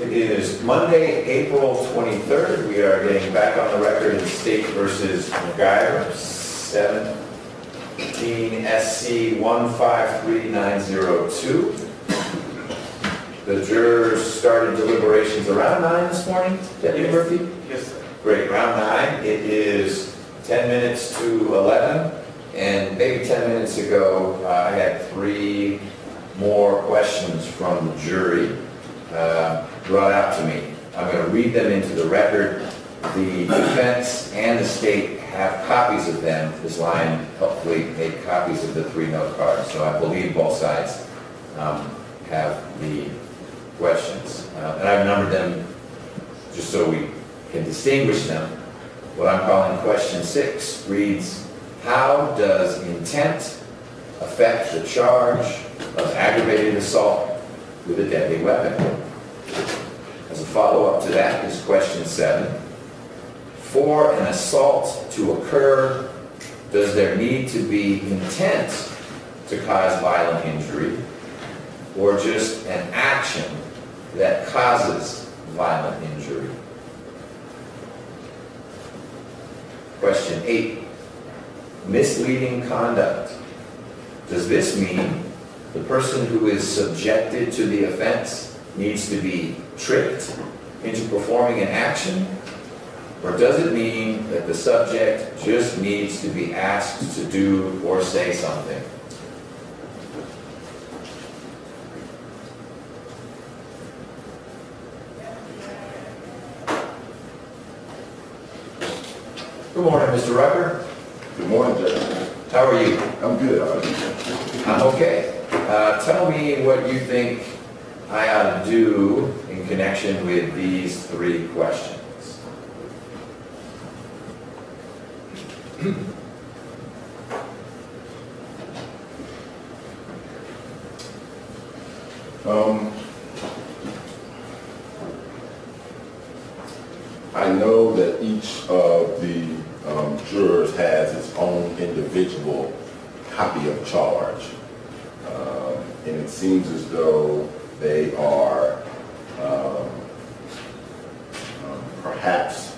It is Monday, April 23rd. We are getting back on the record in State versus McIver, 17 SC 153902. The jurors started deliberations around nine this morning, Deputy Murphy? Yes, sir. Great, round nine. It is 10 minutes to 11, and maybe 10 minutes ago, uh, I had three more questions from the jury uh, brought out to me. I'm going to read them into the record. The defense and the state have copies of them. This line helpfully made copies of the three note cards, so I believe both sides um, have the questions. Uh, And I've numbered them just so we can distinguish them. What I'm calling question six reads, how does intent affect the charge of aggravated assault with a deadly weapon? Follow-up to that is question seven. For an assault to occur, does there need to be intent to cause violent injury or just an action that causes violent injury? Question eight, misleading conduct. Does this mean the person who is subjected to the offense needs to be tricked into performing an action? Or does it mean that the subject just needs to be asked to do or say something? Good morning, Mr. Rucker. Good morning, Judge. How are you? I'm good. How are you? I'm okay. Uh, Tell me what you think I ought to do in connection with these three questions. Um, I know that each of the um, jurors has its own individual copy of charge. Um, And it seems as though they are um, um, perhaps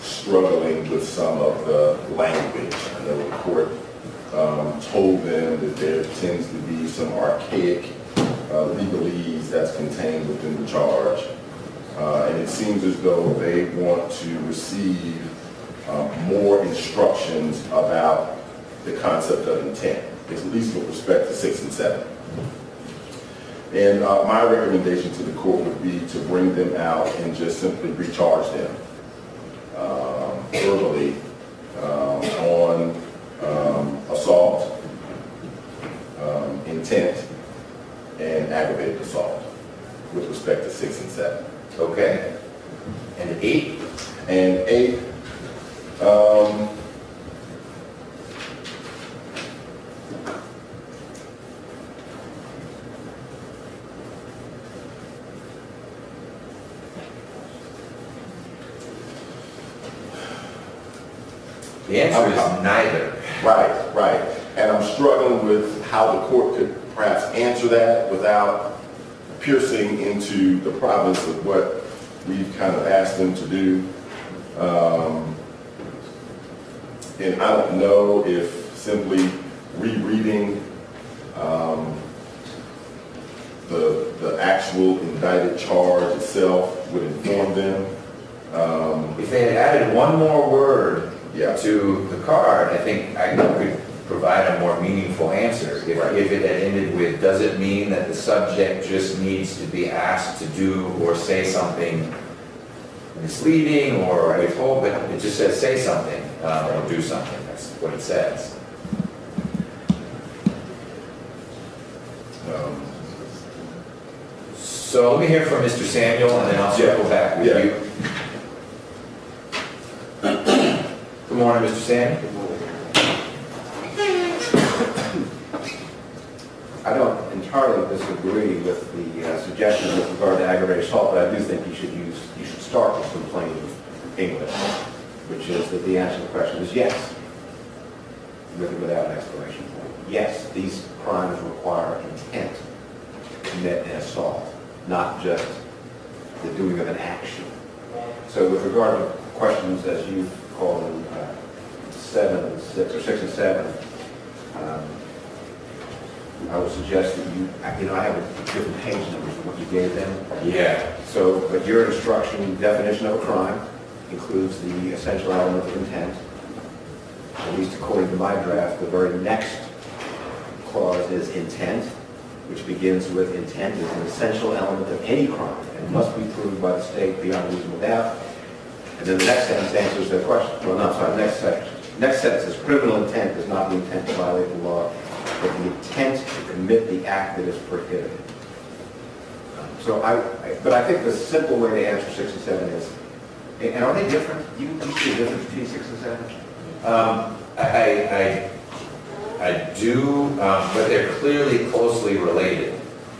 struggling with some of the language. I know the court um, told them that there tends to be some archaic uh, legalese that's contained within the charge. Uh, And it seems as though they want to receive um, more instructions about the concept of intent, at least with respect to six and seven. And uh, my recommendation to the court would be to bring them out and just simply recharge them um, verbally um, on um, assault, um, intent, and aggravated assault with respect to six and seven. Okay? And eight, And eight, the answer is neither. right, right. And I'm struggling with how the court could perhaps answer that without piercing into the province of what we've kind of asked them to do. Um, And I don't know if simply rereading um, the, the actual indicted charge itself would inform them. Um, If they had added one more word Yeah. to the card, I think I could provide a more meaningful answer. If, Right. if it had ended with, does it mean that the subject just needs to be asked to do or say something misleading or withhold, but it just says say something, uh, or do something, that's what it says. um, So let me hear from Mr. Samuel, and then I'll circle back with Yeah. you. Good morning, Mr. Samuel. I don't entirely disagree with the uh, suggestion with regard to aggravated assault, but I do think you should use, you should start with some plain English, which is that the answer to the question is yes, with or without an exclamation point. Yes, these crimes require intent to commit an assault, not just the doing of an action. So with regard to questions, as you call them, uh, seven and six, or six and seven, um, I would suggest that you, you know, I have a different page numbers from what you gave them. Yeah, So, but your instruction, definition of a crime includes the essential element of intent. At least according to my draft, the very next clause is intent, which begins with intent is an essential element of any crime and must be proved by the state beyond reasonable doubt. And then the next sentence answers their question. Well, no, sorry, next section. Next sentence is criminal intent is not the intent to violate the law, but the intent to commit the act that is prohibited. So I, I- but I think the simple way to answer six and seven is, and are they different? You, you see a difference between six and seven? um, I, I, I do, um, but they're clearly closely related.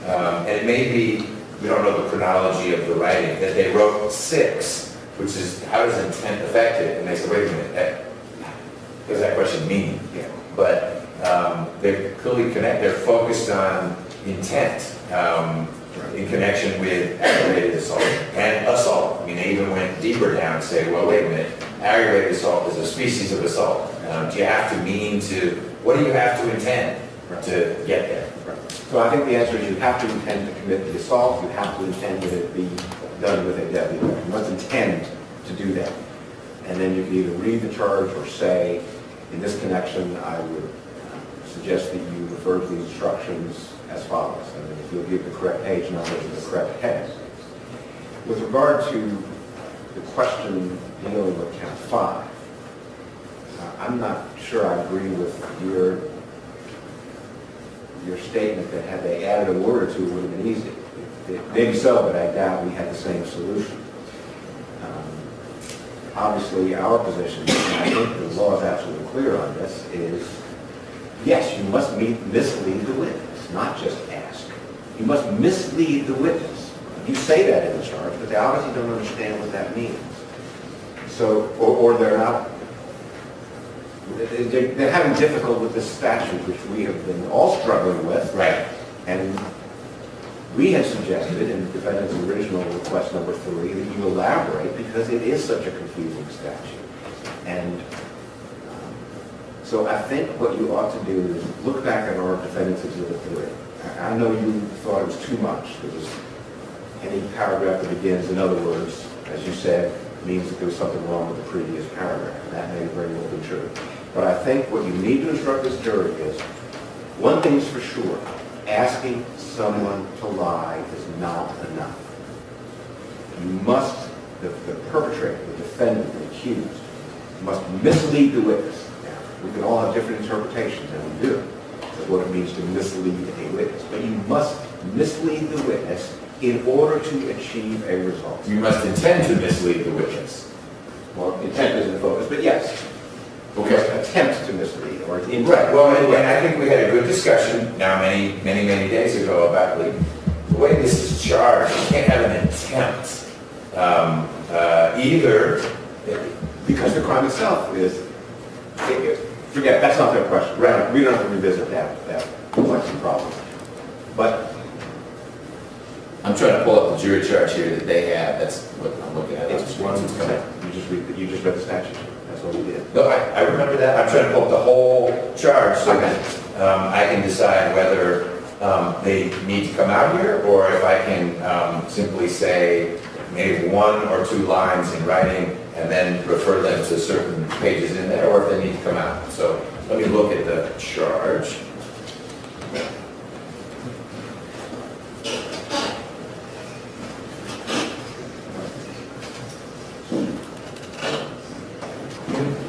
Um, and it may be, we don't know the chronology of the writing, that they wrote six, which is, how does intent affect it? And they said, wait a minute, that, what does that question mean? Yeah. But, um, they're clearly connect, they're focused on intent, um, in connection with aggravated assault and assault. I mean, they even went deeper down and say, well, wait a minute, aggravated assault is a species of assault. Um, do you have to mean to, what do you have to intend to get there? So I think the answer is you have to intend to commit the assault, you have to intend that it be done with a deadly weapon. You must intend to do that. And then you can either read the charge or say, in this connection, I would suggest that you refer to the instructions as follows. And if you'll give the correct page number and the correct heading. With regard to the question dealing with count five, uh, I'm not sure I agree with your your statement that had they added a word or two, it would have been easy. Maybe so, but I doubt we had the same solution. Um, Obviously, our position, and I think the law is absolutely clear on this, is, yes, you must meet, mislead the witness, not just ask. You must mislead the witness. You say that in the charge, but they obviously don't understand what that means. So, or, or they're not they're they're having difficulty with this statute, which we have been all struggling with. Right. And we had suggested in the defendant's original request number three that you elaborate because it is such a confusing statute. And um, so I think what you ought to do is look back at our defendant's exhibit three. I know you thought it was too much. It was any paragraph that begins, in other words, as you said, means that there was something wrong with the previous paragraph. And that may very well be true. But I think what you need to instruct this jury is, one thing's for sure, asking someone to lie is not enough. You must, the the perpetrator, the defendant, the accused, must mislead the witness. Now, we can all have different interpretations, and we do, of what it means to mislead a witness. But you must mislead the witness in order to achieve a result. You must intend to mislead the witness. Well, intent isn't the focus, but yes. Must attempt to mislead, or intent. Right, well, and and I think we had a good discussion now many, many, many days ago about like, the way this is charged, you can't have an attempt. Um, uh, Either, Because the crime itself is, forget, that's not their question. Right. We don't have to revisit that, that complex problem. But I'm trying to pull up the jury charge here that they have, that's what I'm looking at. it's one, you just read, you just read the statute. That's all you did. No, I, I remember that, I'm trying to pull up the whole charge so Okay. that um, I can decide whether um, they need to come out here, or if I can um, simply say maybe one or two lines in writing and then refer them to certain pages in there, or if they need to come out. So let me look at the charge.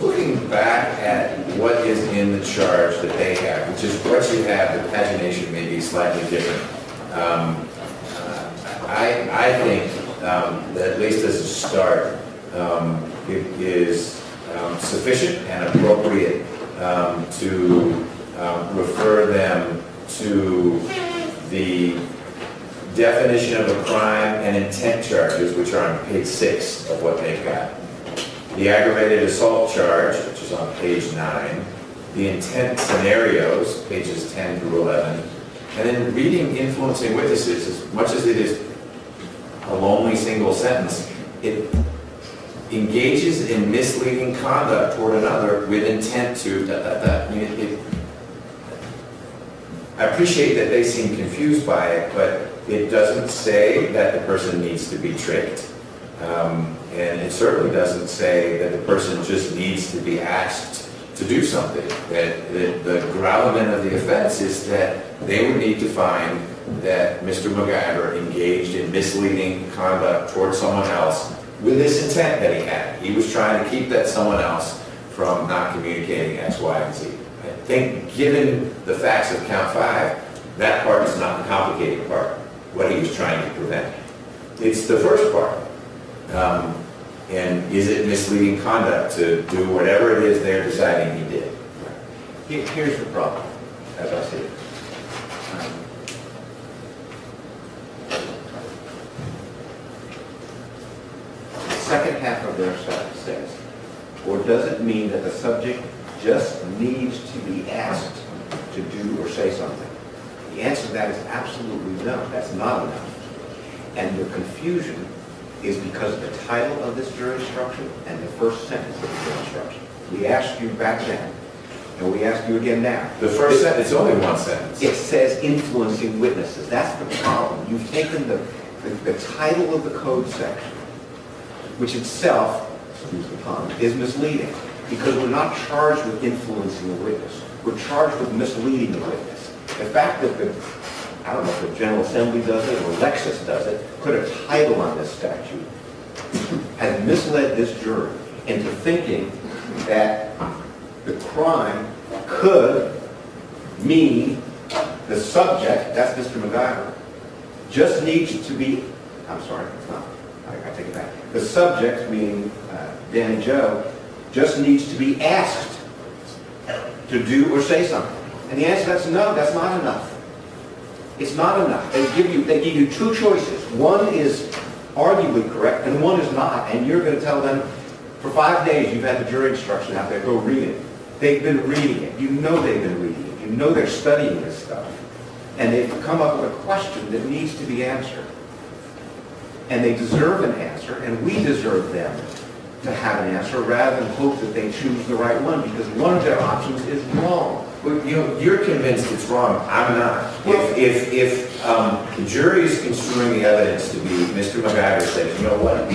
Looking back at what is in the charge that they have, which is what you have, the pagination may be slightly different. Um, uh, I, I think um, that at least as a start, um, it is um, sufficient and appropriate um, to um, refer them to the definition of a crime and intent charges, which are on page six of what they've got. The aggravated assault charge, which is on page nine. The intent scenarios, pages 10 through 11. And then reading influencing witnesses, as much as it is a lonely single sentence, it engages in misleading conduct toward another with intent to da, da, da. I mean, it- I appreciate that they seem confused by it, but it doesn't say that the person needs to be tricked. Um, And it certainly doesn't say that the person just needs to be asked to do something. That the gravamen of the offense is that they would need to find that Mr. McIver engaged in misleading conduct towards someone else with this intent that he had. He was trying to keep that someone else from not communicating X, Y, and Z. I think, given the facts of count five, that part is not the complicated part, what he was trying to prevent. It's the first part. Um, And is it misleading conduct to do whatever it is they're deciding he did? Here's the problem, as I see it. The second half of their sentence says, or does it mean that the subject just needs to be asked to do or say something? The answer to that is absolutely no, that's not enough. And the confusion is because of the title of this jury instruction and the first sentence of the jury instruction. We asked you back then, and we ask you again now. The first sentence, it's only one sentence. It says influencing witnesses. That's the problem. You've taken the, the, the title of the code section, which itself, excuse the pun, is misleading, because we're not charged with influencing a witness. We're charged with misleading a witness. The fact that the, I don't know if the General Assembly does it or Lexis does it, put a title on this statute, has misled this jury into thinking that the crime could mean the subject, that's Mr. McIver, just needs to be, I'm sorry, it's not, I I take it back. The subject, meaning uh, Dani Jo, just needs to be asked to do or say something. And the answer that's no, that's not enough. It's not enough. They give you, they give you two choices. One is arguably correct and one is not. And you're going to tell them, for five days, you've had the jury instruction out there, go read it. They've been reading it. You know they've been reading it. You know they're studying this stuff. And they've come up with a question that needs to be answered. And they deserve an answer, and we deserve them to have an answer rather than hope that they choose the right one because one of their options is wrong. Well, you know, you're convinced it's wrong, I'm not. If, if, if um, the jury is construing the evidence to be, Mr. McIver said, you know what?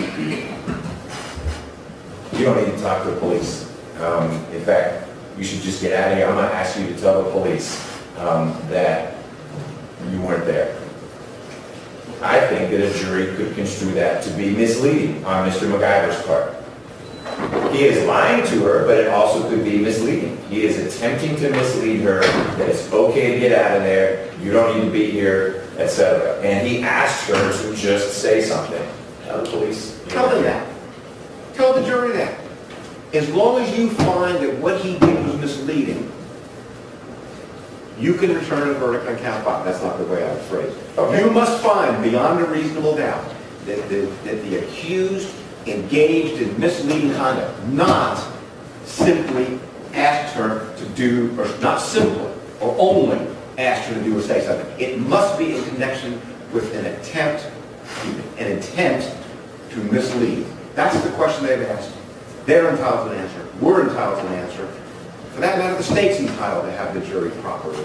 You don't need to talk to the police. Um, In fact, you should just get out of here, I'm gonna ask you to tell the police um, that you weren't there. I think that a jury could construe that to be misleading on Mr. McIver's part. He is lying to her, but it also could be misleading. He is attempting to mislead her, that it's okay to get out of there, you don't need to be here, etc. And he asked her to just say something. Tell the police. Tell them that. Tell the jury that. As long as you find that what he did was misleading, you can return a verdict on count five. That's not the way I would phrase it. Okay. You must find beyond a reasonable doubt that the, that the accused engaged in misleading conduct, not simply asked her to do, or not simply, or only asked her to do or say something. It must be in connection with an attempt, an intent to mislead. That's the question they've asked. They're entitled to an answer. We're entitled to an answer. For that matter, the state's entitled to have the jury properly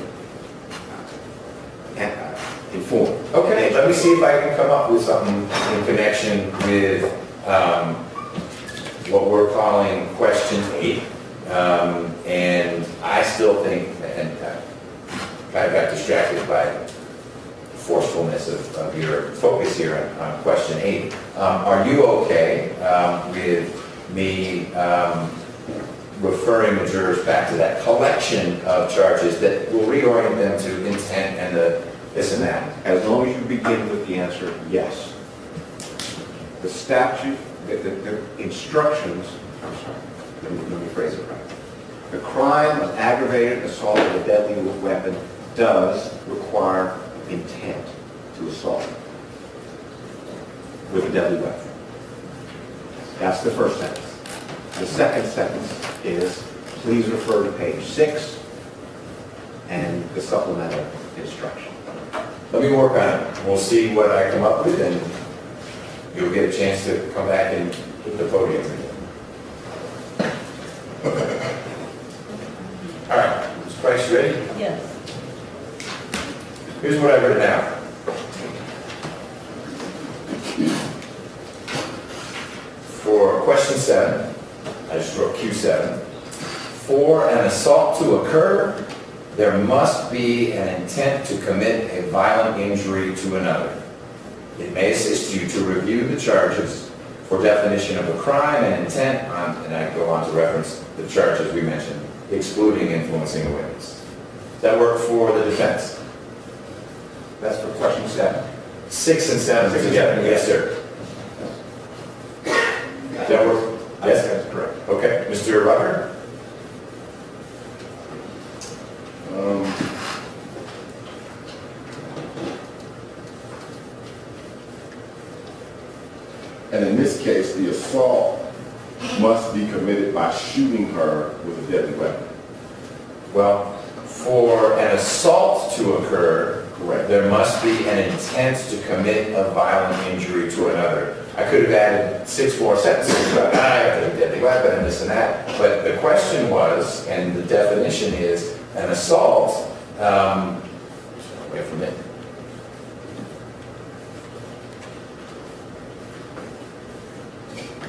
uh, informed. Okay, let me see if I can come up with something in connection with um, what we're calling question eight. Um, And I still think, and I got distracted by the forcefulness of of your focus here on on question eight. Um, Are you okay um, with me um, referring the jurors back to that collection of charges that will reorient them to intent and the this and that? As long as you begin with the answer, yes. The statute, the, the, the instructions, I'm sorry, let me, let me phrase it right. The crime of aggravated assault with a deadly weapon does require intent to assault with a deadly weapon. That's the first sentence. The second sentence is, please refer to page six and the supplemental instruction. Let me work on it. We'll see what I come up with and you'll get a chance to come back and hit the podium again. All right, Ms. Price, you ready? Yes. Here's what I wrote down. For question seven, I just wrote Q seven. For an assault to occur, there must be an intent to commit a violent injury to another. It may assist you to review the charges for definition of a crime and intent, on- and I go on to reference the charges we mentioned, excluding influencing a witness. That work for the defense? That's for question seven. Six and seven Six and together, seven, yes, sir. That work? Yes, That's correct. okay. Mr. Rucker? Um, And in this case, the assault must be committed by shooting her with a deadly weapon. Well, for an assault to occur, Correct. there must be intent to commit a violent injury to another. I could have added six more sentences about, ah, I have a deadly weapon and this and that, but the question was, and the definition is, an assault, um,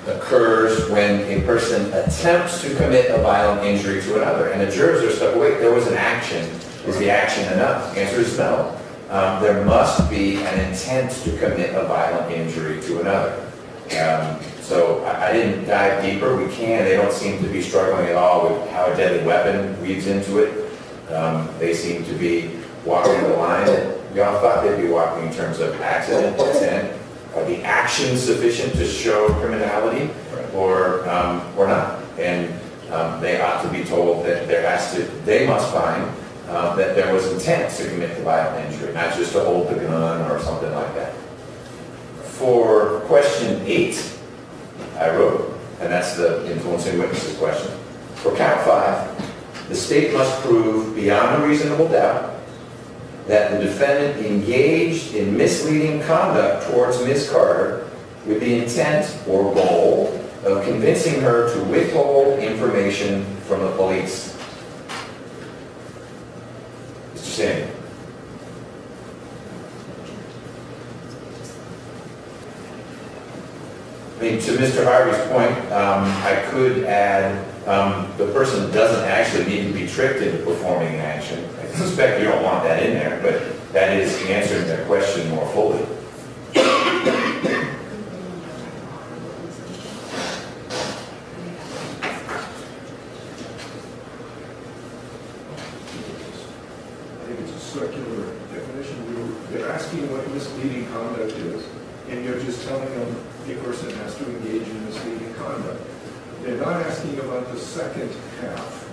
occurs when a person attempts to commit a violent injury to another. And the jurors are stuck, wait, there was an action. Is the action enough? The answer is no. Um, there must be an intent to commit a violent injury to another. Um, so I, I didn't dive deeper. We can. They don't seem to be struggling at all with how a deadly weapon weaves into it. Um, they seem to be walking the line that we all thought they'd be walking in terms of accident, intent, are the actions sufficient to show criminality or, um, or not? And um, they ought to be told that there has to, they must find uh, that there was intent to commit the violent injury, not just to hold the gun or something like that. For question eight, I wrote, and that's the influencing witnesses question. For count five, the state must prove beyond a reasonable doubt that the defendant engaged in misleading conduct towards Ms. Carter with the intent or goal of convincing her to withhold information from the police. Sandy? I mean, to Mr. Harvey's point, um, I could add, um, the person doesn't actually need to be tricked into performing an action. I suspect you don't want that in there, but that is answering the question more fully. I think it's a circular definition. We were- They're asking what misleading conduct is, and you're just telling them the person has to engage in misleading conduct. They're not asking about the second half.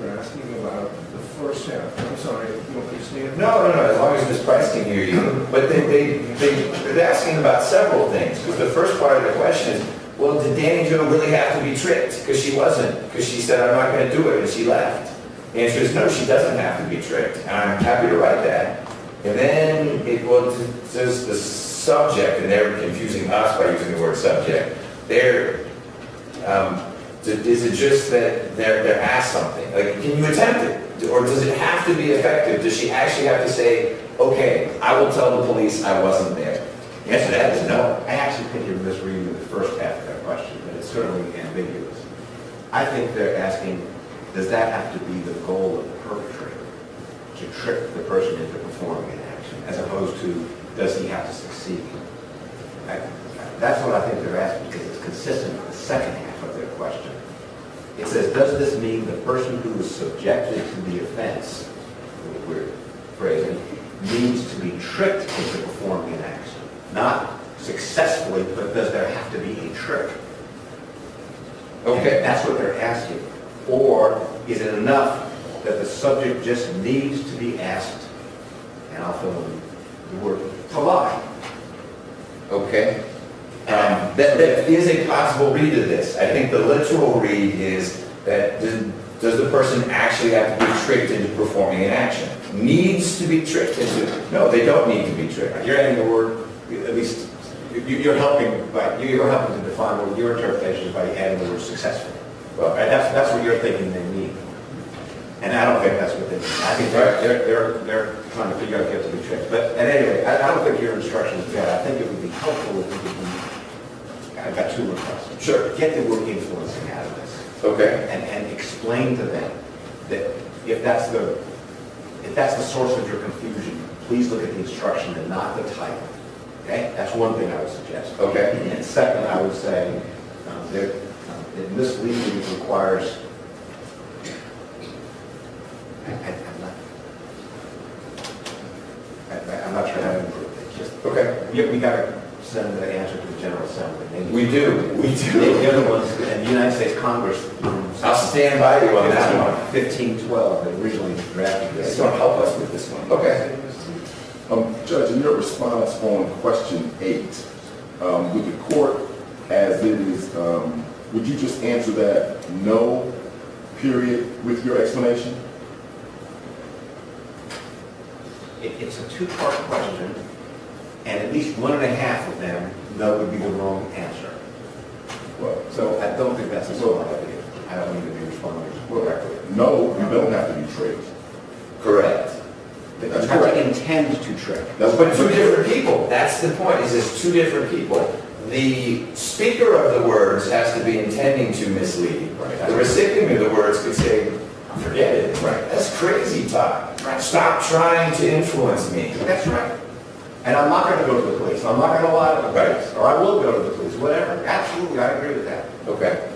They're asking about the first half. I'm sorry, you want me to stand? No, no, no, as long as Ms. Price can hear you. But they, they, they, they're asking about several things, because the first part of the question is, well, did Dani Jo really have to tricked? Because she wasn't, because she said, I'm not gonna do it, and she left. The answer is, no, she doesn't have to be tricked, and I'm happy to write that. And then it was says the subject, and they're confusing us by using the word subject. They're, um, is it just that they're, they're asked something? Like, can you attempt it? Or does it have to be effective? Does she actually have to say, okay, I will tell the police I wasn't there? The answer to that is no. I actually think you're misreading the first half of that question, but it's certainly. I think they're asking, does that have to be the goal of the perpetrator? To trick the person into performing an action, as opposed to, does he have to succeed? I- That's what I think they're asking, because it's consistent with the second half of their question. It says, does this mean the person who is subjected to the offense, we're phrasing, needs to be tricked into performing an action? Not successfully, but does there have to be a trick? Okay. That's what they're asking. Or is it enough that the subject just needs to be asked, and I'll fill in the word, to lie? Okay. Um, That, that is a possible read of this. I think the literal read is that does, does the person actually have to be tricked into performing an action? Needs to be tricked into, no, they don't need to be tricked. You're adding the word, at least You- You're helping, by you're helping to define what your interpretation is by adding the word successful. Well, Right, that's, that's what you're thinking they mean. And I don't think that's what they mean. I think they're, they're, they're, they're trying to figure out, get to be tricked. But at any rate, I, I don't think your instruction is bad. I think it would be helpful if we could, I've got two requests. Sure. Get the word influencing out of this. Okay, And, and explain to them that if that's the, if that's the source of your confusion, please look at the instruction and not the title. Okay? That's one thing I would suggest. okay, And second, I would say um, that um, that misleading requires, I- I'm not, I- I'm not sure how to improve it. Just, okay. we we got to send the answer to the General Assembly. They- We do, we do. the other ones, and the United States Congress. I'll stand by you on that one. 1512, that originally drafted this. It's gonna help us with this one. Okay. Um, Judge, in your response on question eight, um, with the court as it is, um, would you just answer that no, period, with your explanation? It- It's a two-part question, and at least one and a half of them, no would be the wrong answer. Well, So I don't think that's a smart idea. I don't need to be responding correctly. no, you don't have to be tricked. Correct. You That's have to intend to trick. That's But two different people, that's the point, is it's two different people. The speaker of the words has to be intending to mislead. Right. The recipient of the words could say, forget it. Right. That's crazy talk. Right. Stop trying to influence me. That's right. And I'm not going to go to the police. I'm not going to lie to the Right. police. Or I will go to the police, whatever. Absolutely, I agree with that. Okay.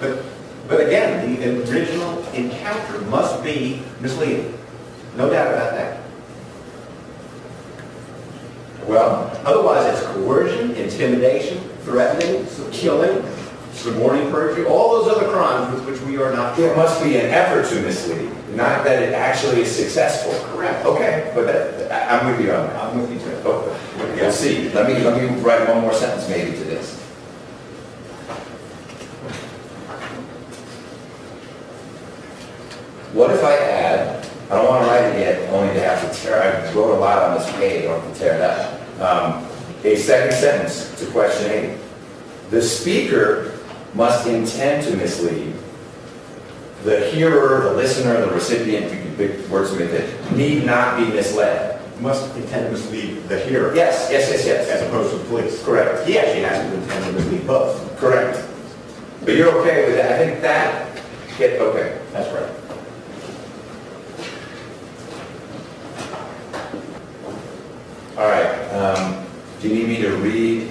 But, but again, the original encounter must be misleading. No doubt about that. Well, Otherwise, it's coercion, intimidation, threatening, killing, suborning perjury, all those other crimes with which we are not charged. must be an effort to mislead, not that it actually is successful. Correct. Okay, but that, I'm with you on that. I'm with you too. Oh, We'll see. Let me, let me write one more sentence maybe to this. What if I add, I don't want to write it yet, only to have to tear, I wrote a lot on this page, I don't have to tear it up. Um, A second sentence to question eight. The speaker must intend to mislead. The hearer, the listener, the recipient, you can pick words with it, need not be misled. Must intend to mislead the hearer Yes, yes, yes, yes. as opposed to the police. Correct. He actually has to intend to mislead both. Correct. But you're okay with that? I think that, get, okay. That's right. All right, um, do you need me to read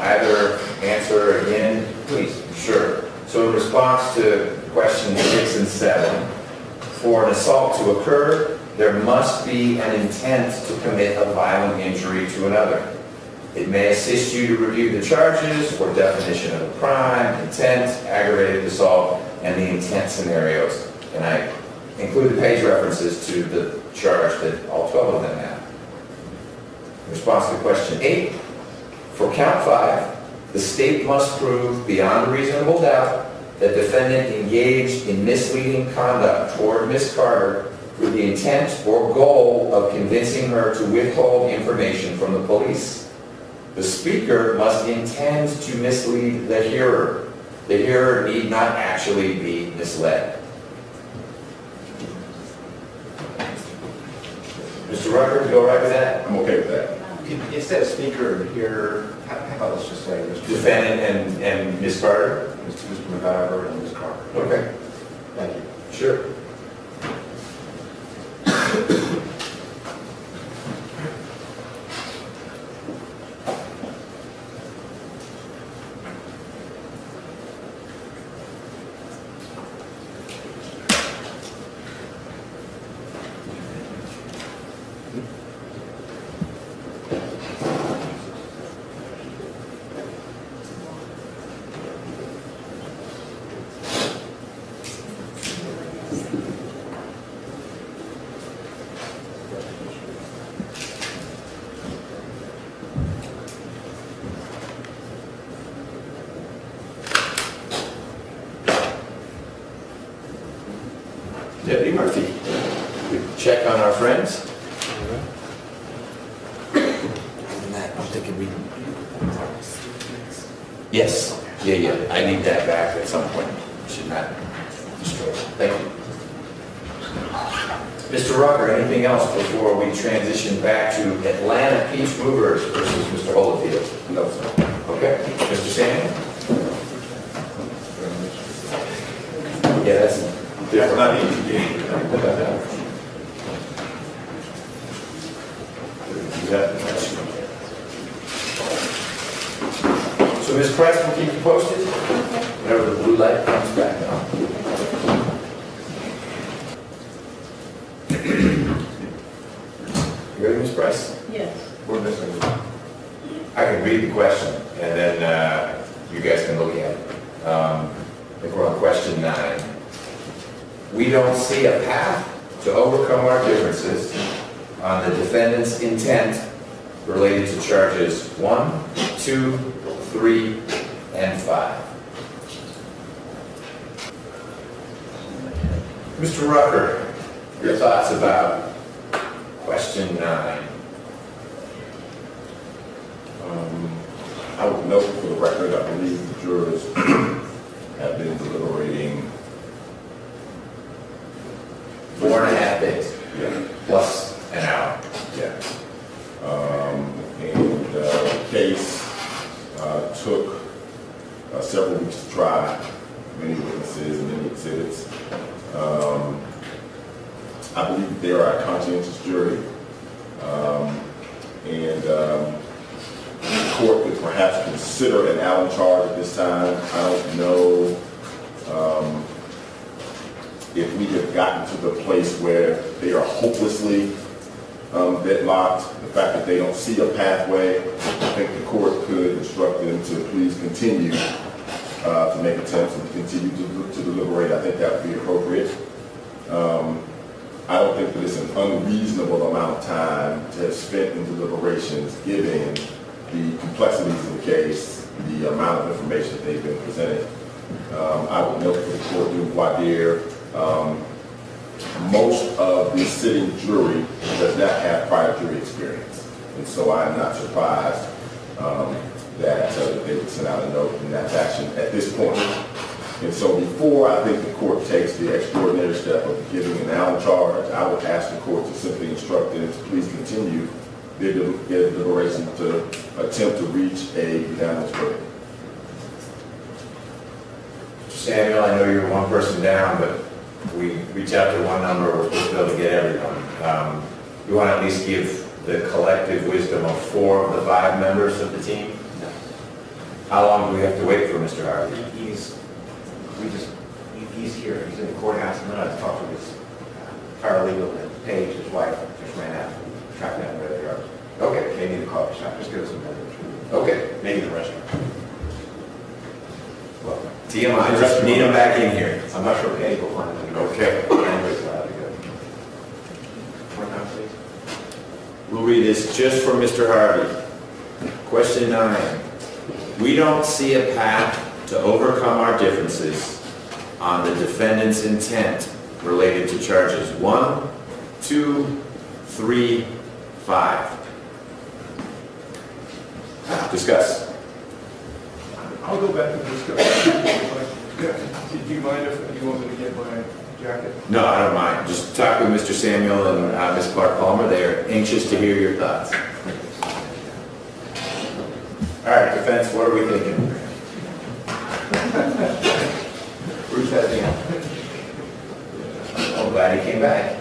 either answer again? Please. Sure. So in response to questions six and seven, for an assault to occur, there must be an intent to commit a violent injury to another. It may assist you to review the charges or definition of the crime, intent, aggravated assault, and the intent scenarios. And I included page references to the charge that all 12 of them have. Response to question eight, for count five, the state must prove beyond a reasonable doubt that defendant engaged in misleading conduct toward Ms. Carter with the intent or goal of convincing her to withhold information from the police. The speaker must intend to mislead the hearer. The hearer need not actually be misled. Mr. Rucker, go right with that? I'm okay with that. Instead of speaker here, how about let's just say Mr. Defendant and, and Ms. Carter? Mr. McIver and Ms. Carter. Okay, Thank you. sure. Deputy Murphy, we check on our friends. Yes, yeah, yeah, I need that back at some point. Should not destroy it. Thank you. Mr. Rucker, anything else before we transition back to Atlanta Peach Movers versus Mr. Holyfield? No, sir. Okay, Mr. Samuel? Yeah, that's different. not easy. So Ms. Price will keep you posted whenever the blue light comes back on. You ready, Ms. Price? Yes. We're missing. I can read the question, and then uh, you guys can look at it. Um, I think we're on question nine. We don't see a path to overcome our differences on the defendant's intent related to charges one, two, three, and five. Mr. Rucker, your thoughts about question nine? Um, I would note for the record, I believe the jurors have been deliberating. Four and a half days, Yeah. plus an hour. Yeah. Um, and, uh, the case, uh, took, uh, several weeks to try, many witnesses and many exhibits. Um, I believe they are a conscientious jury. Um, and, um, the court could perhaps consider an Allen charge at this time. I don't know, um, if we have gotten to the place where they are hopelessly um, deadlocked, the fact that they don't see a pathway, I think the court could instruct them to please continue uh, to make attempts and continue to deliberate. I think that would be appropriate. Um, I don't think that it's an unreasonable amount of time to have spent in deliberations, given the complexities of the case, the amount of information that they've been presented. Um, I would note for the court doing voir dire, um, most of the sitting jury does not have prior jury experience. And so I am not surprised um, that uh, they would send out a note in that fashion at this point. And so before I think the court takes the extraordinary step of giving an Allen charge, I would ask the court to simply instruct them to please continue their deliberation to attempt to reach a unanimous verdict. Samuel, I know you're one person down, but we reach out to one number, we're supposed to be able to get everyone. Um, You want to at least give the collective wisdom of four of the five members of the team? How long do we have to wait for Mr. Harvey? He's, we just, he- he's here, he's in the courthouse, and then I talked to his paralegal, and Paige, his wife, just ran out, tracked down where they are. Okay, Maybe the coffee shop, just give us a minute. okay. Maybe the restaurant. Well, TMI, I just need them back in here. I'm not sure Paige will find them. Okay. Anyways, allowed uh, to go. One time, please. We'll read this just for Mr. Harvey. Question nine. We don't see a path to overcome our differences on the defendant's intent related to charges one, two, three, five. Discuss. I'll go back to discuss. Do you mind if you want me to get my jacket? No, I don't mind. Just talk with Mr. Samuel and uh, Ms. Clark Palmer. They are anxious to hear your thoughts. All right, defense, what are we thinking? Bruce the answer. I'm glad he came back.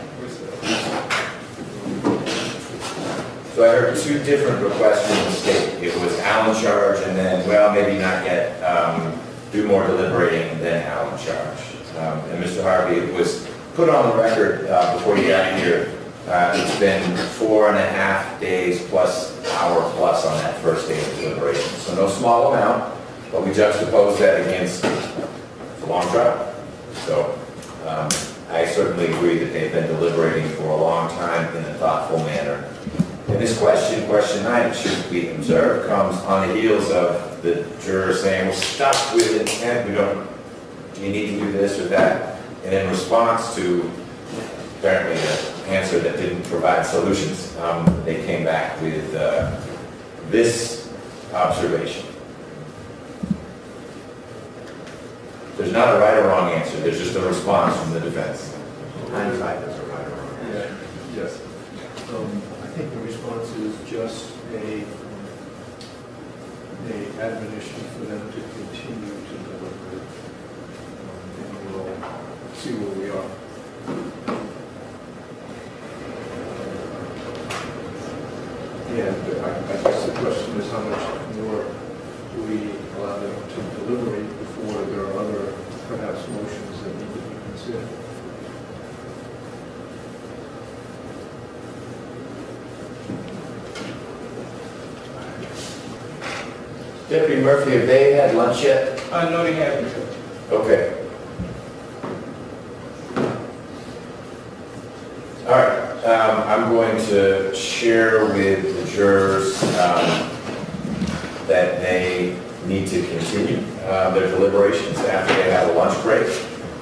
So I heard two different requests from the state. It was Allen charge and then, well, maybe not yet, um, do more deliberating then Allen charge. Um, And Mr. Harvey, it was put on the record uh, before you got here, uh, it's been four and a half days plus hour plus on that first day of deliberation. So no small amount, but we juxtapose that against the long trial. So um, I certainly agree that they've been deliberating for a long time in a thoughtful manner. And this question, question nine, should be observed, comes on the heels of the juror saying, we're stuck with intent, we don't, do you need to do this or that? And in response to apparently an answer that didn't provide solutions, um, they came back with uh, this observation. There's not a right or wrong answer, there's just a response from the defense. Hindsight is a right or wrong. Yeah, yes. Um, I think the response is just a, a admonition for them to continue to deliver, Um, And we'll see where we are. And I I guess the question is how much more do we allow them to deliberate before there are other perhaps motions that need to be considered? Deputy Murphy, have they had lunch yet? Uh, no, they haven't. Okay. All right, um, I'm going to share with the jurors, um, that they need to continue, uh, their deliberations after they have a lunch break.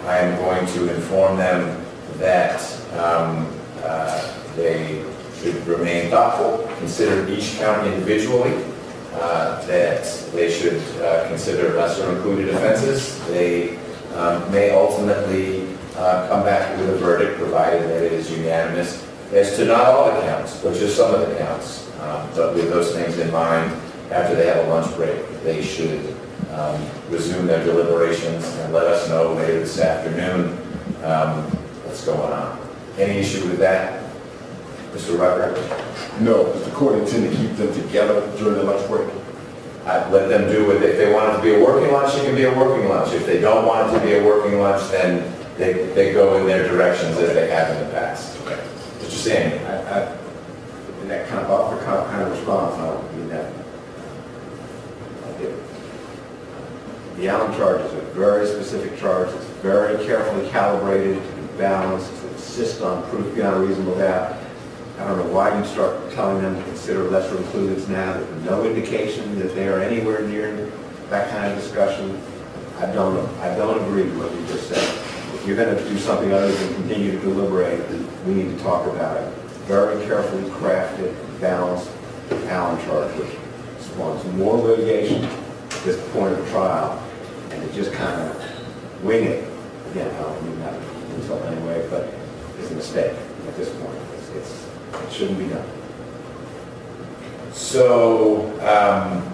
I am going to inform them that, um, uh, they should remain thoughtful, consider each count individually, uh, that they should uh, consider lesser included offenses. They um, may ultimately uh, come back with a verdict, provided that it is unanimous, as to not all the counts, but just some of the counts. Um, But with those things in mind, after they have a lunch break, they should um, resume their deliberations and let us know later this afternoon um, what's going on. Any issue with that, Mr. Rucker? No, does the court intend to keep them together during the lunch break? I'd let them do it, if they want it to be a working lunch, it can be a working lunch. If they don't want it to be a working lunch, then they, they go in their directions as they have in the past. Okay. Mr. Sandy? I, I, in that kind of off the cuff kind of response, I don't mean that. I. The Allen charge is a very specific charge, it's very carefully calibrated, to balance, to insist on proof beyond a reasonable doubt. I don't know why you start telling them to consider lesser included now, there's no indication that they are anywhere near that kind of discussion. I don't, I don't agree with what you just said. If you're gonna do something other than continue to deliberate, we need to talk about it. Very carefully crafted, balanced Allen charge, which spawns more litigation at this point of trial, and to just kind of wing it, again, I don't mean that to insult anyway, but it's a mistake at this point. It's, it's, it shouldn't be done. So, um,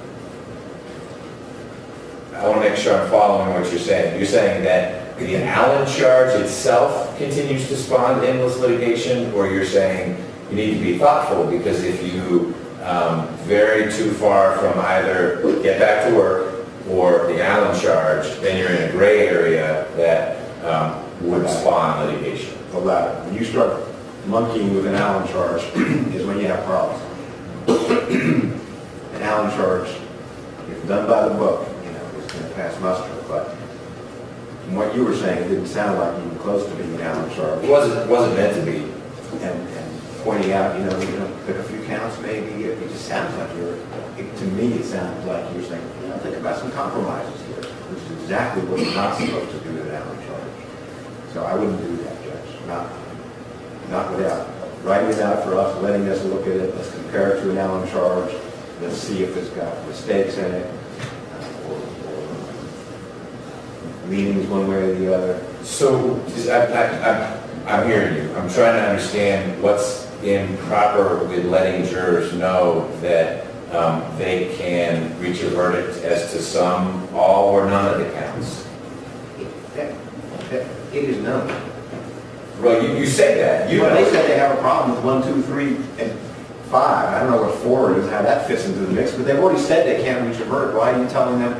I want to make sure I'm following what you're saying. You're saying that the Allen charge itself continues to spawn endless litigation, or you're saying you need to be thoughtful because if you um, vary too far from either get back to work or the Allen charge, then you're in a gray area that um, would spawn litigation. The latter. When you start monkeying with an Allen charge is when you have problems. An Allen charge, if done by the book, you know, is going to pass muster, but from what you were saying, it didn't sound like even close to being an Allen charge. It wasn't, wasn't meant to be. And, and pointing out, you know, you know, pick a few counts maybe, it it just sounds like you're, it- to me, it sounds like you're saying, you know, think about some compromises here, which is exactly what you're not supposed to do with an Allen charge. So I wouldn't do that, Judge, not, not without writing it out for us, letting us look at it, let's compare it to an Allen charge, let's see if it's got mistakes in it, uh, or, or leanings one way or the other. So, I, I, I'm, I'm hearing you. I'm trying to understand what's improper with letting jurors know that um, they can reach a verdict as to some, all, or none of the counts. That- that- It is known. Well, you, you say that. You Well, they said they have a problem with one, two, three, and five. I don't know what four is, how that fits into the mix, but they've already said they can't reach a verdict. Why are you telling them,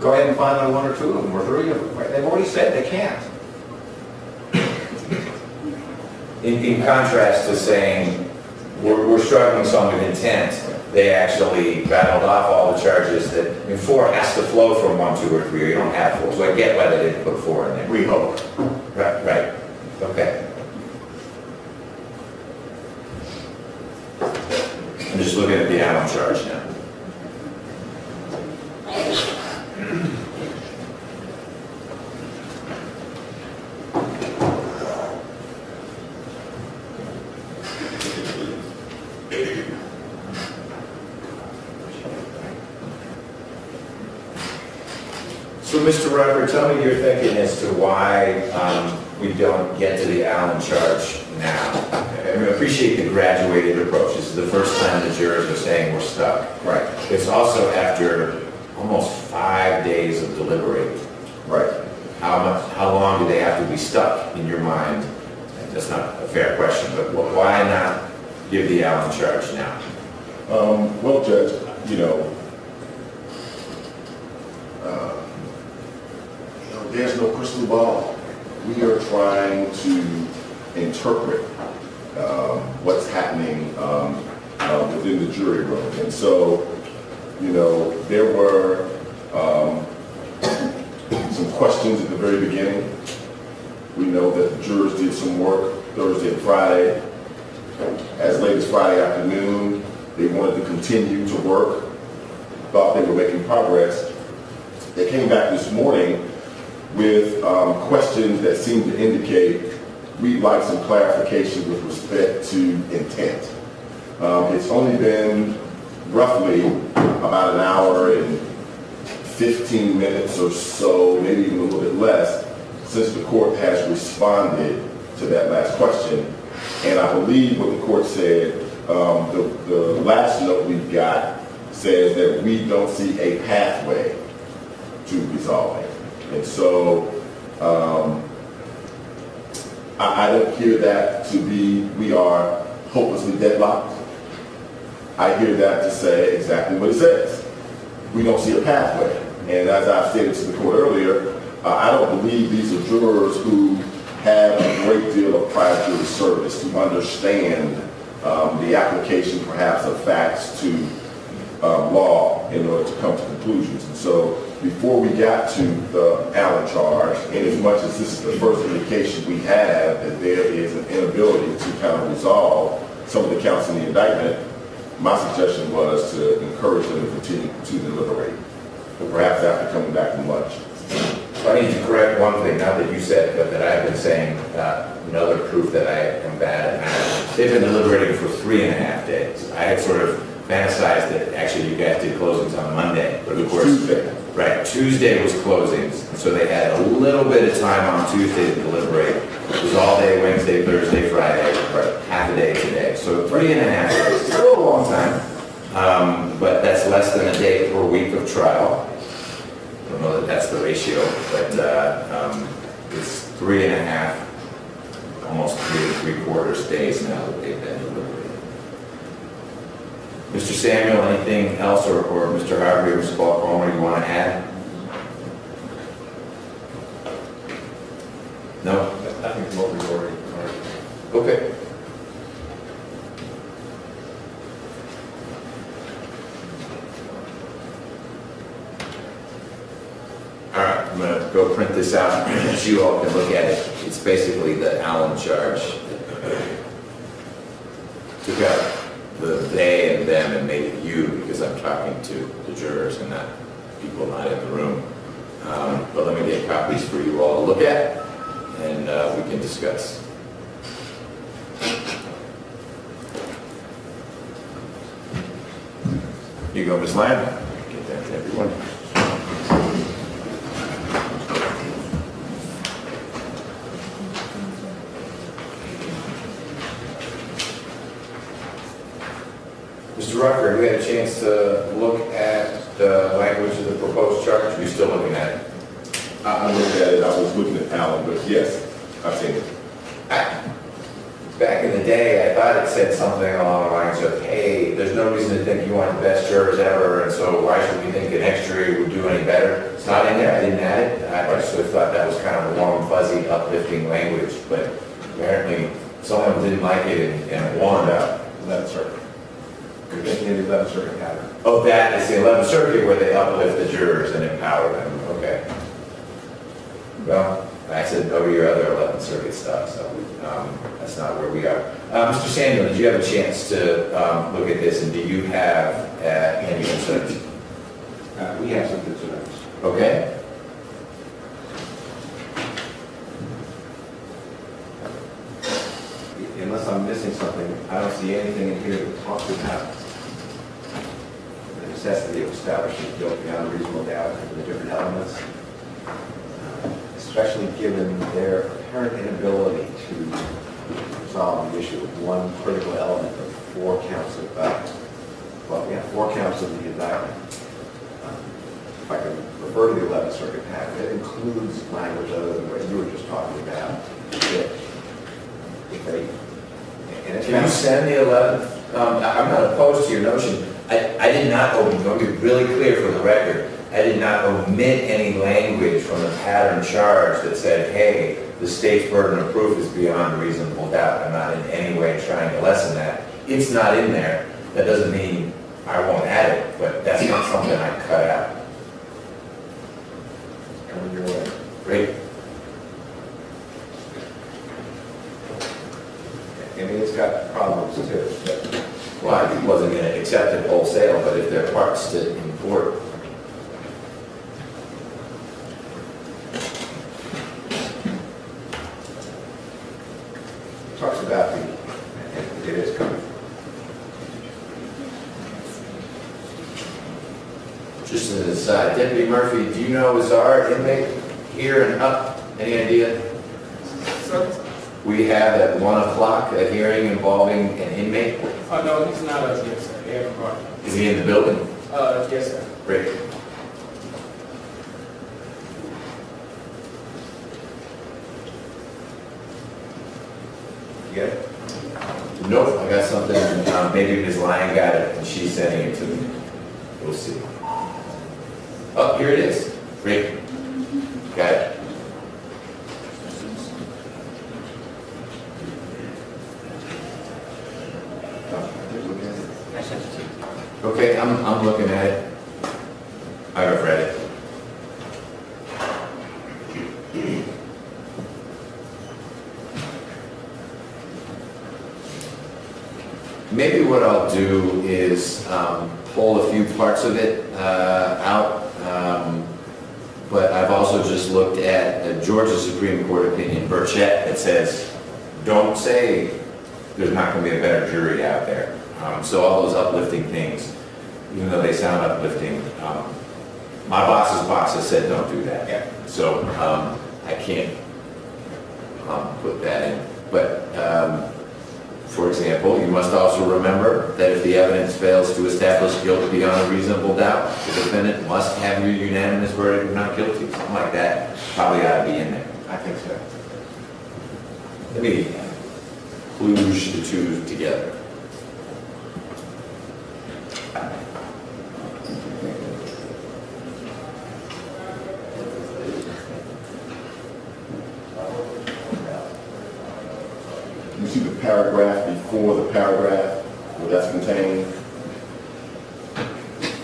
go ahead and find out one or two of them, or three of them? They've already said they can't. In, in contrast to saying, we're, we're struggling some with intent, they actually battled off all the charges that, I mean, four has to flow from one, two, or three, or you don't have four. So I get why they didn't put four in there. We hope. Right, right, Okay. I'm just looking at the Allen charge now. So Mr. Rucker, tell me your thinking as to why um, we don't get to the Allen charge now. I mean, appreciate the graduated approach. This is the first time the jurors are saying we're stuck. Right, It's also after almost five days of deliberating. right. How much, how long do they have to be stuck in your mind? That's not a fair question, but why not give the Allen charge now? Um, well, Judge, you know, uh, you know, there's no crystal ball. We are trying to interpret um, what's happening um, uh, within the jury room. And so, you know, there were um, some questions at the very beginning. We know that the jurors did some work Thursday and Friday. As late as Friday afternoon, they wanted to continue to work, thought they were making progress. They came back this morning with um, questions that seem to indicate we'd like some clarification with respect to intent. Um, It's only been roughly about an hour and 15 minutes or so, maybe even a little bit less, since the court has responded to that last question. And I believe what the court said, um, the, the last note we got says that we don't see a pathway to resolving. And so, um, I, I don't hear that to be, we are hopelessly deadlocked. I hear that to say exactly what it says. We don't see a pathway. And as I've stated to the court earlier, uh, I don't believe these are jurors who have a great deal of prior jury service to understand um, the application perhaps of facts to um, law in order to come to conclusions. And so before we got to the Allen charge, and as much as this is the first indication we have that there is an inability to kind of resolve some of the counts in the indictment, my suggestion was to encourage them to continue to deliberate, perhaps after coming back from lunch. I need to correct one thing, not that you said, but that I've been saying, uh, another proof that I am bad at. They've been deliberating for three and a half days. I had sort of fantasized that actually you guys did closings on Monday, but of course. Tuesday. Right, Tuesday was closings, so they had a little bit of time on Tuesday to deliberate. It was all day Wednesday, Thursday, Friday, right, half a day today. So three and a half days, still a long time. Um, but that's less than a day per week of trial. I don't know that that's the ratio, but uh, um, it's three and a half, almost three three quarters days now that they've been deliberating. Mr. Samuel, anything else, or or Mr. Harvey, or Mr. Falconer, you want to add? No? I think what we've already. Okay. All right, I'm gonna go print this out, so you all can look at it. It's basically the Allen charge. Took out the they and them and made it you, because I'm talking to the jurors and not people not in the room. Um, But let me get copies for you all to look at, and uh, we can discuss. You go, Ms. Lamb. Get that to everyone. Mr. Rucker, have you had a chance to look at the language of the proposed charge? You're still looking at it? I, I looked at it, I was looking at Allen, but yes, I've seen it. I- Back in the day, I thought it said something along the lines of, hey, there's no reason to think you want the best jurors ever, and so why should we think the next jury would do any better? It's not in there, I didn't add it, I of thought that was kind of warm, fuzzy, uplifting language, but apparently someone didn't like it and- and warned out. Eleventh Circuit. You're thinking of the Eleventh Circuit pattern. Oh, that is the 11th Circuit where they uplift the jurors and empower them, okay. Well, I said over your other 11th Circuit stuff, so um, that's not where we are. Uh, Mr. Samuel, did you have a chance to um, look at this, and do you have uh, any concerns? Uh, We have some concerns. Okay? Unless I'm missing something, I don't see anything in here that talks about the necessity of establishing guilt beyond a reasonable doubt for the different elements. Especially given their apparent inability to resolve the issue of one critical element of four counts of, uh, well, yeah, four counts of the indictment. Um, If I can refer to the 11th Circuit pattern, it includes language other than what you were just talking about. that If they, and it's Can you send the 11th? Um, I'm not opposed to your notion. I, I did not omit, let me be really clear for the record. I did not omit any language from the pattern charge that said, hey, the state's burden of proof is beyond reasonable doubt. I'm not in any way trying to lessen that. It's not in there. That doesn't mean I won't add it, but that's not something I cut out. coming your way. Great. I mean, it's got problems too, Well, I wasn't going to accept it wholesale, but if there are parts to import, talks about the, and it is coming. Just as an aside, Deputy Murphy, do you know, is our inmate here and up? Any idea? We have at 1 o'clock a hearing involving an inmate. Oh, no, he's not us, yes, sir. They haven't brought him. Is he in the building? Uh, yes, sir. Great. You it? Nope, I got something, um, maybe Ms. Lyon got it and she's sending it to me. We'll see. Oh, here it is. Great. Got it. Okay, I'm, I'm looking at it. I've read it. Maybe what I'll do is um, pull a few parts of it uh, out. um, But I've also just looked at a Supreme Court opinion, Burchett, that says, don't say there's not going to be a better jury out there. Um, So all those uplifting things, even though they sound uplifting, um, my boss's boss has said, don't do that. Yeah. So um, I can't um, put that in. But um, for example, you must also remember that if the evidence fails to establish guilt beyond a reasonable doubt, the defendant must have your unanimous verdict of not guilty. Something like that probably ought to be in there. I think so. Let me kludge the two together. You see the paragraph before the paragraph where that's contained?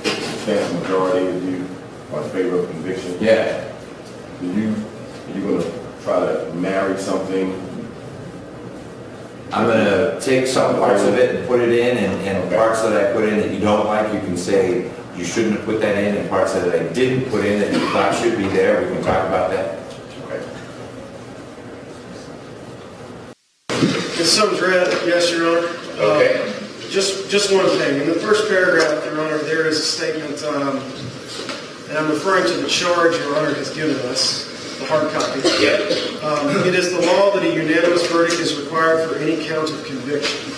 Substantial majority of you are in favor of conviction. Yeah, Do you, are you gonna try to marry something? I'm gonna take some parts of it and put it in, and, and Okay. parts that I put in that you don't like, you can say you shouldn't have put that in, and parts that I didn't put in that you thought should be there, we can talk about that. Okay. Ms. Sums read, yes, Your Honor. Uh, Okay. Just, just one thing. In the first paragraph, Your Honor, there is a statement, um, and I'm referring to the charge Your Honor has given us, the hard copy. Yep. Um, It is the law that a unanimous verdict is required for any count of conviction.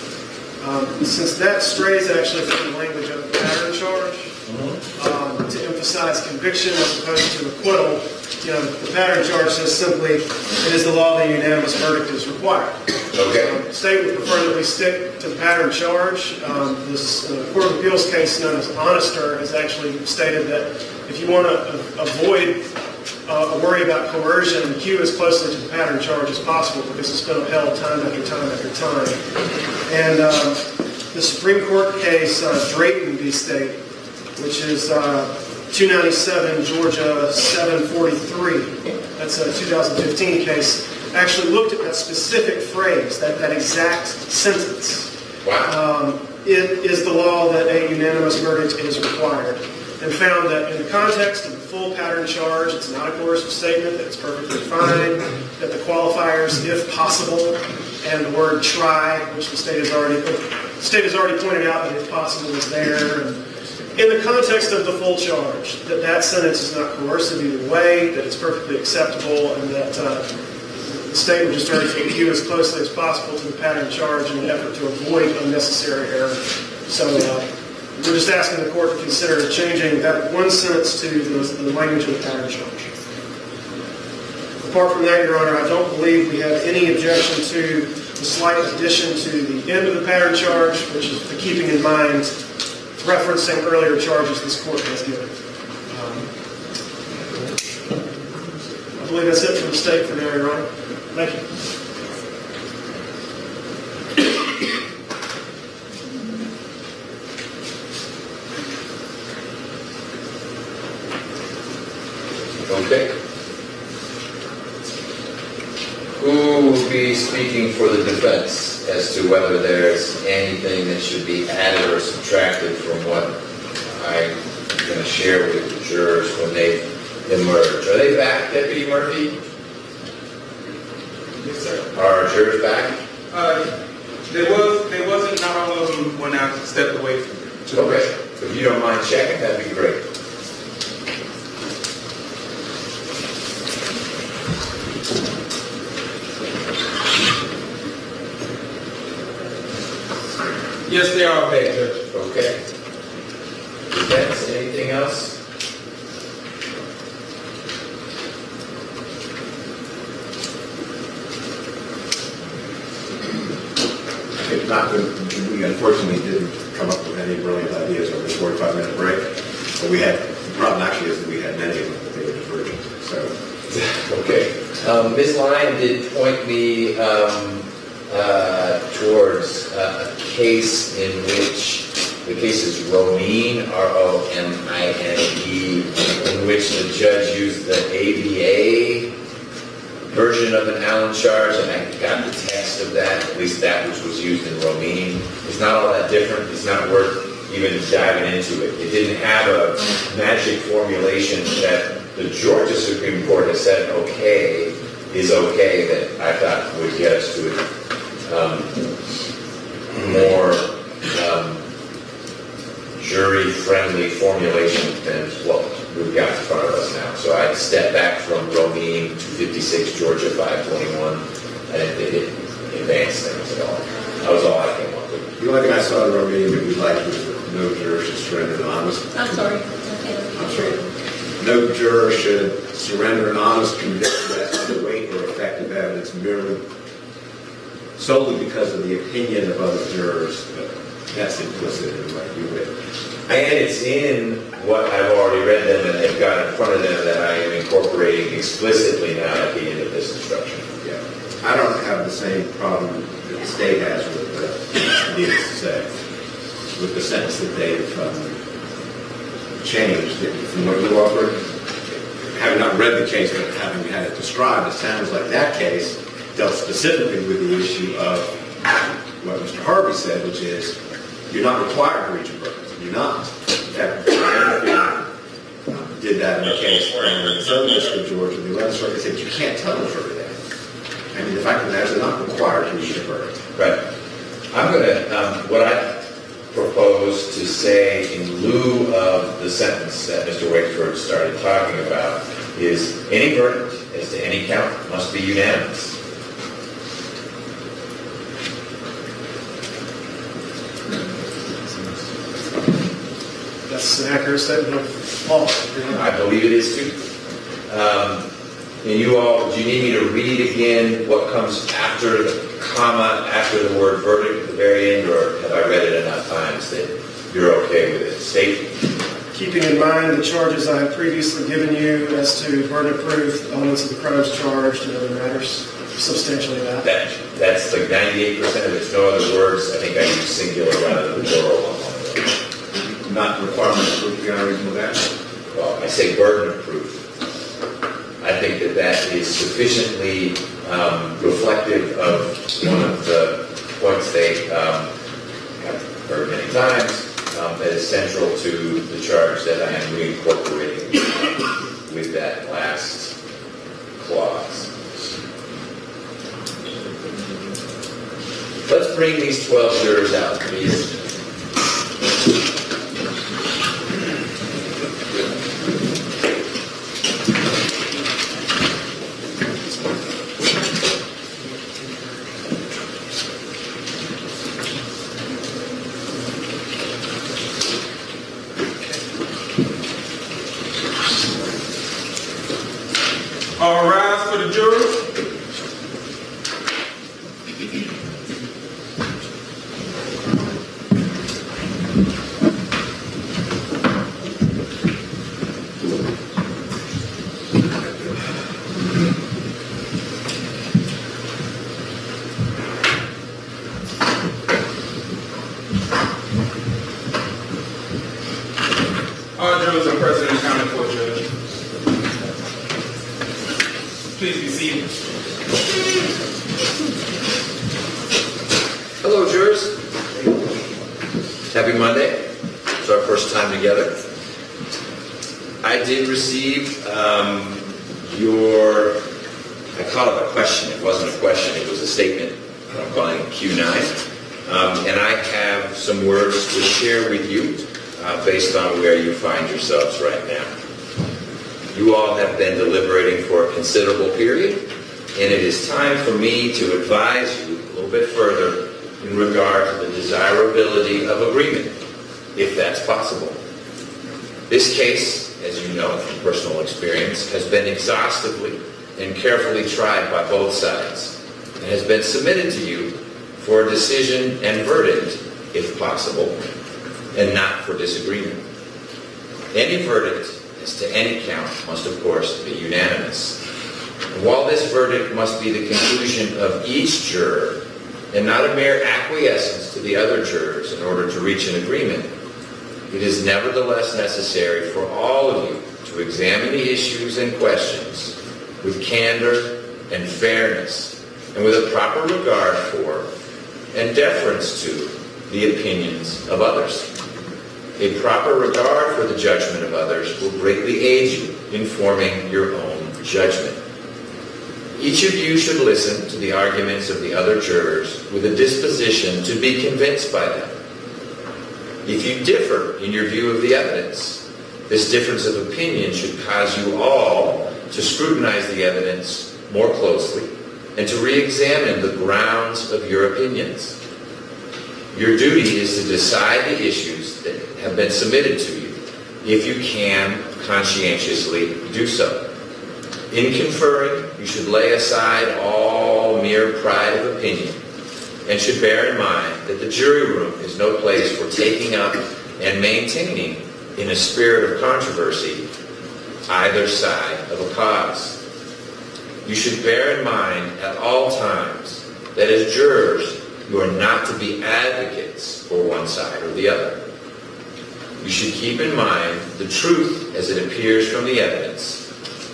Um, Since that strays actually from the language of the pattern charge, um, to emphasize conviction as opposed to acquittal, you know, the pattern charge says simply, it is the law that a unanimous verdict is required. Okay. Um, State would prefer that we stick to the pattern charge. Um, This uh, Court of Appeals case known as Honester has actually stated that if you want to avoid uh, a worry about coercion, hew as closely to the pattern charge as possible because it's been upheld time after time after time. And um, the Supreme Court case uh, Drayton v. State, which is uh, 297 Georgia 743, that's a 2015 case, actually looked at that specific phrase, that, that exact sentence. Wow. Um, It is the law that a unanimous verdict is required, and found that in the context of full pattern charge, it's not a coercive statement, that's perfectly fine, that the qualifiers, if possible, and the word try, which the state has already, the state has already pointed out that if possible is there, and in the context of the full charge, that that sentence is not coercive either way, that it's perfectly acceptable, and that uh, the state would just urge to adhere as closely as possible to the pattern charge in an effort to avoid unnecessary error. So uh, we're just asking the court to consider changing that one sentence to the the language of the pattern charge. Apart from that, Your Honor, I don't believe we have any objection to the slight addition to the end of the pattern charge, which is the keeping in mind referencing earlier charges this court has given. Um, I believe that's it from the state for now, Your Honor. Thank you. Okay. Who will be speaking for the defense as to whether there's anything that should be added or subtracted from what I'm going to share with the jurors when they emerge? Are they back, Deputy Murphy? Yes, sir. Are our jurors back? Uh, there was, there wasn't, not all of them when I stepped away from. Okay. If you don't mind checking, that'd be great. Yes, they are back, Judge. Okay. Defense, anything else? If not, we unfortunately didn't come up with any brilliant ideas over this 45-minute break. But we had, the problem actually is that we had many of them, but they were divergent. So Okay. Um, Ms. Lyon did point me um, uh, towards uh, a case in which, the case is Romine, R-O-M-I-N-E, in which the judge used the ABA version of an Allen charge, and I got the text of that, at least that which was used in Romine. It's not all that different, it's not worth even diving into it. It didn't have a magic formulation that the Georgia Supreme Court has said, okay, is okay, that I thought would get us to it. um, more um, jury-friendly formulation than what we've got in front of us now. So I step back from Romine to 56 Georgia 521, and it didn't advance things at all. That was all I came up with. the only thing I saw in Romine that we liked was no juror should surrender an honest, I'm sorry. Okay. I'm sorry, no juror should surrender an honest conviction as to the weight or effective evidence merely solely because of the opinion of other jurors. That's implicit in what you read. And it's in what I've already read them and they've got in front of them that I am incorporating explicitly now at the end of this instruction. Yeah, I don't have the same problem that the state has with, uh, needless to say, with the sentence that they've um, changed from what you offered. Having not read the case, but having had it described, it sounds like that case dealt specifically with the issue of what Mr. Harvey said, which is, you're not required to reach a verdict. You're not. In. Did that in the case in the Southern District of Georgia, the 11th Circuit said, you can't tell the jury that. I mean, the fact of the matter is, they're not required to reach a verdict. Right. I'm going to, um, what I propose to say in lieu of the sentence that Mr. Wakeford started talking about is any verdict as to any count must be unanimous. That's an accurate statement of law. I believe it is too. Um, And you all, do you need me to read again what comes after the comma, after the word verdict at the very end, or have I read it enough times that you're okay with it? State, Keeping in mind the charges I have previously given you as to verdict proof, elements of the crimes charged, and other matters, substantially that. that, that's like ninety-eight percent of it, no other words, I think I use singular rather than plural on one of them. Not the requirement of proof beyond reasonable doubt. Well, I say burden of proof. I think that that is sufficiently um, reflective of one of the points they um, have heard many times, um, that is central to the charge that I am reincorporating with that last clause. Let's bring these 12 jurors out, please. Exhaustively and carefully tried by both sides and has been submitted to you for a decision and verdict, if possible, and not for disagreement. Any verdict as to any count must, of course, be unanimous. And while this verdict must be the conclusion of each juror and not a mere acquiescence to the other jurors in order to reach an agreement, it is nevertheless necessary for all of you to examine the issues and questions with candor and fairness and with a proper regard for and deference to the opinions of others. A proper regard for the judgment of others will greatly aid you in forming your own judgment. Each of you should listen to the arguments of the other jurors with a disposition to be convinced by them. If you differ in your view of the evidence, this difference of opinion should cause you all to scrutinize the evidence more closely and to re-examine the grounds of your opinions. Your duty is to decide the issues that have been submitted to you, if you can conscientiously do so. In conferring, you should lay aside all mere pride of opinion and should bear in mind that the jury room is no place for taking up and maintaining in a spirit of controversy either side of a cause. You should bear in mind at all times that as jurors, you are not to be advocates for one side or the other. You should keep in mind the truth as it appears from the evidence,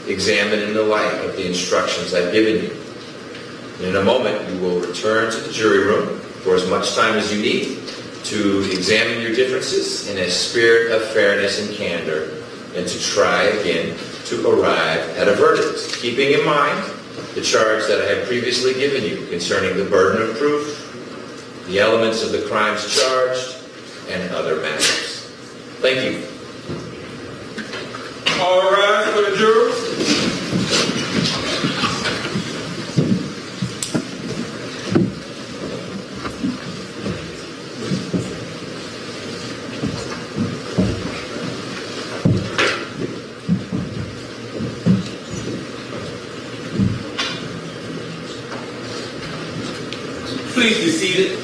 examined in the light of the instructions I've given you. In a moment, you will return to the jury room for as much time as you need to examine your differences in a spirit of fairness and candor and to try again to arrive at a verdict, keeping in mind the charge that I have previously given you concerning the burden of proof, the elements of the crimes charged, and other matters. Thank you. All rise for the jurors. Please be seated.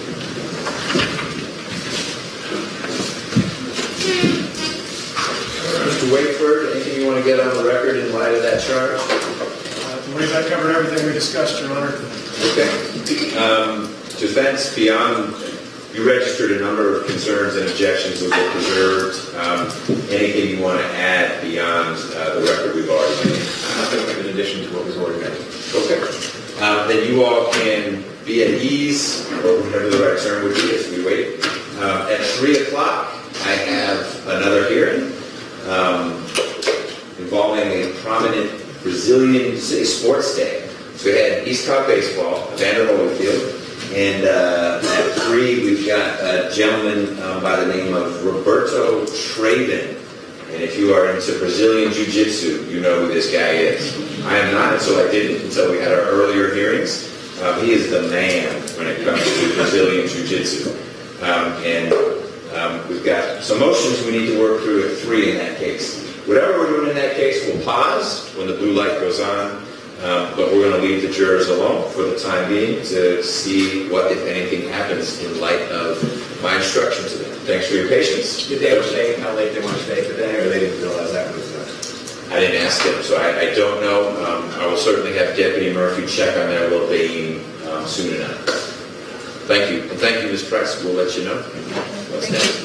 Mr. Wakeford, anything you want to get on the record in light of that charge? Uh, I believe that covered everything we discussed, Your Honor. Okay. Um, Defense, beyond, you registered a number of concerns and objections that were preserved. Um, Anything you want to add beyond uh, the record we've already made? Nothing in addition to what was already made. Okay. Um, Then you all can at ease, or whatever the right term would be as we wait. Uh, At 3 o'clock, I have another hearing um, involving a prominent Brazilian city sports day. So we had East Cobb Baseball, Evander Holyfield, and uh, at 3 we've got a gentleman um, by the name of Roberto Traven. And if you are into Brazilian Jiu-Jitsu, you know who this guy is. I am not, so I didn't until we had our earlier hearings. Um, he is the man when it comes to Brazilian Jiu-Jitsu. Um, and um, we've got some motions we need to work through at three in that case. Whatever we're doing in that case, we'll pause when the blue light goes on. Um, But we're going to leave the jurors alone for the time being to see what, if anything, happens in light of my instruction to them. Thanks for your patience. Did they ever say how late they want to stay today, or they didn't realize that uh, I didn't ask him, so I, I don't know. Um, I will certainly have Deputy Murphy check on that baby um, soon enough. Thank you, and thank you, Ms. Price, we'll let you know what's next.